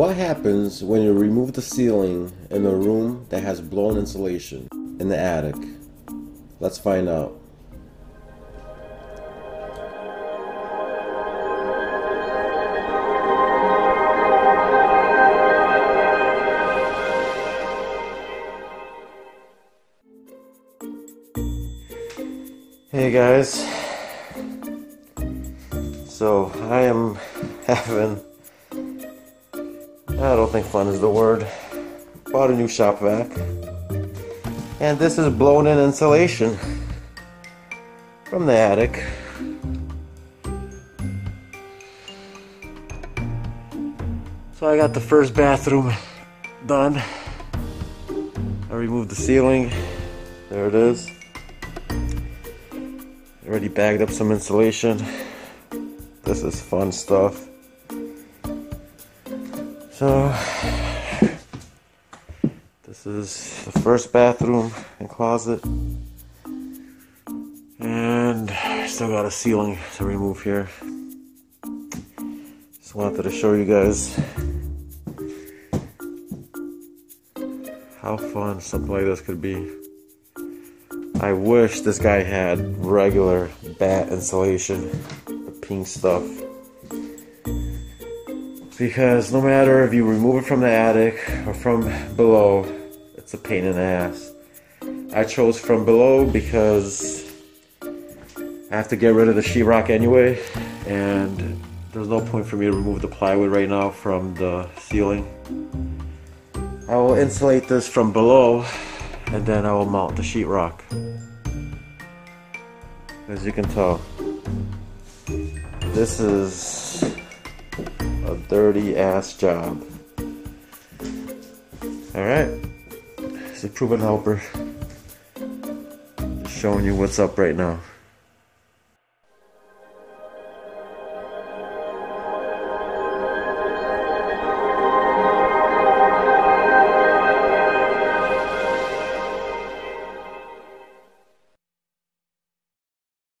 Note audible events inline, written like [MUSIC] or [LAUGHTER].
What happens when you remove the ceiling in a room that has blown insulation in the attic? Let's find out. Hey guys, so I am [LAUGHS] having, I don't think fun is the word, bought a new shop vac, and this is blown in insulation from the attic. So I got the first bathroom done. I removed the ceiling, there it is. Already bagged up some insulation. This is fun stuff. So, this is the first bathroom and closet. And still got a ceiling to remove here. Just wanted to show you guys how fun something like this could be. I wish this guy had regular batt insulation, the pink stuff. Because no matter if you remove it from the attic or from below, it's a pain in the ass. I chose from below because I have to get rid of the sheetrock anyway, and there's no point for me to remove the plywood right now from the ceiling. I will insulate this from below and then I will mount the sheetrock. As you can tell, this is a dirty ass job. Alright, it's a proven helper. Showing you what's up right now.